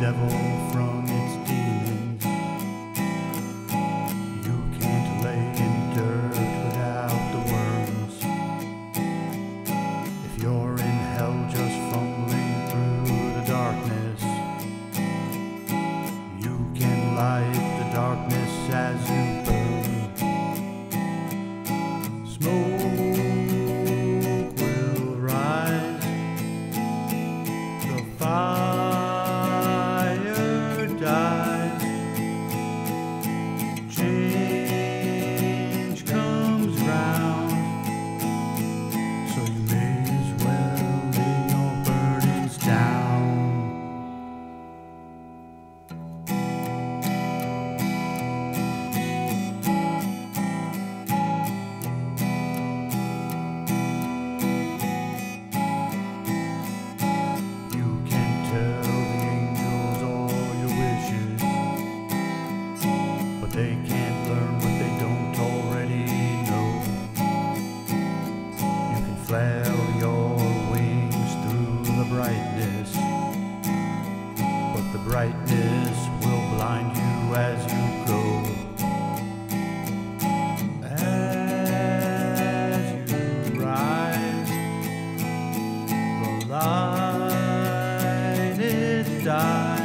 devil from its demons. You can't lay in dirt without the worms. If you're in hell just fumbling through the darkness, you can light the darkness as you Flail your wings through the brightness, but the brightness will blind you as you go. As you rise, the light it dies.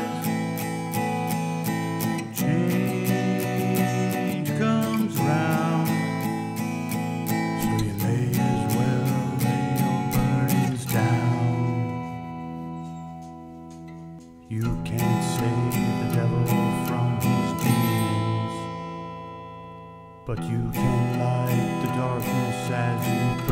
You can't save the devil from his demons, but you can light the darkness as you.